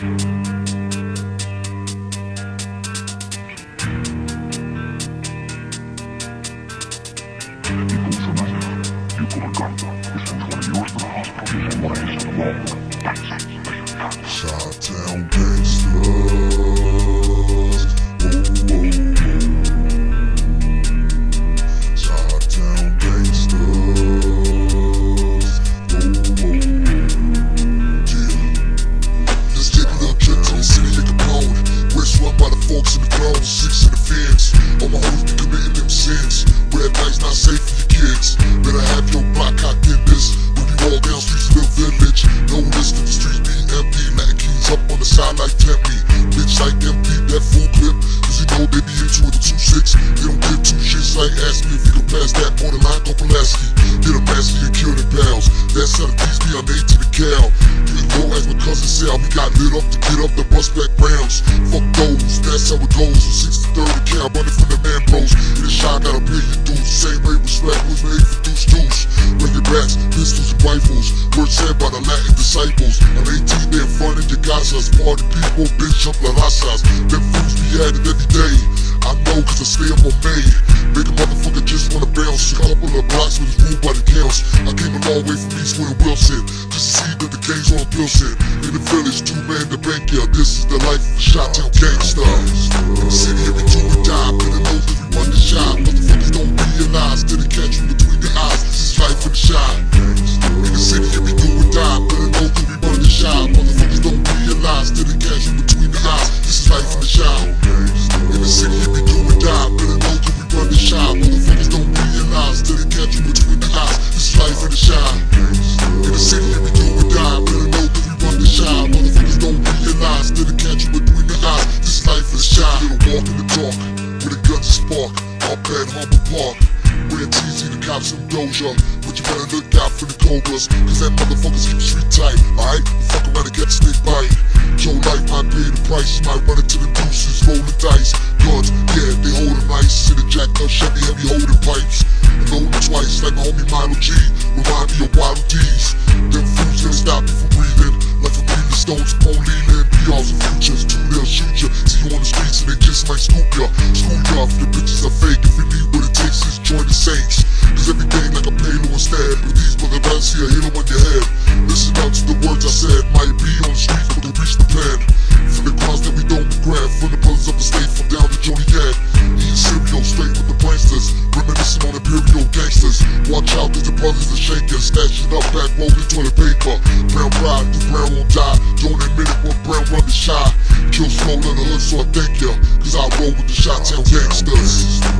Chi-Town gangsters. Safe for your kids. Better have your block cocked in this. When you walk down streets of the village, notice the streets be empty. Latin Kings up on the side like Tempe. Bitch like empty, that full clip. Cause you know they be into it, the 2-6. They don't give two shits like ask me if you can pass that borderline, go Pulaski. Get a master and kill the bells. That's how the keys be on 8 to the cow. You as my cousin said, we got lit up to get up the bus back Browns. Fuck those, that's how it goes. So 6 to 30 cow, running from the man bros. In the shot, gotta pay your dues. Rifles. Words said by the Latin disciples. On 18, they in front of your casas. Party people, bitch up la razas. Them fools be at it every day. I know cause I stay up on May. Make a motherfucker just wanna bounce. A couple of blocks with his rule by the counts. I came a long way from Eastwood where Wilson. Just to see that the gang's on Pilsen. In the village, two man the bank, yeah. This is the life of a Chi-Town gangster. In the city, every two would die. Know that we run the shot. Motherfuckers don't Up at Humboldt Park. We're teasy, the cops in Doja. But you better look out for the cobras. Cause that motherfuckers keep street tight. Alright? Fuck around and get a snake bite. Your life might pay the price. Might run into the deuces, roll the dice. Guns, yeah, they hold them nice. In a jacked up Chevy, heavy holding pipes. Stones upon leaning. PRs and futures, two they'll shoot ya. See you on the streets and they just might scoop ya. School ya if your bitches are fake. If you need what it takes, just join the saints. Cause every day like a payload instead. But these mother rats here, halo on your head. Listen out to the words I said. Might be on the streets, but they reach the pen. From the crimes that we don't regret. From the brothers of the state, from down to Joliet. Eating cereal straight with the pranksters. Reminiscing on imperial gangsters. Watch out, cause the brothers are shaking. Snatching up back, rolling toilet paper. Brown bride, the brown won't die. So I thank ya. Cause I roll with the Chi Town gangsters.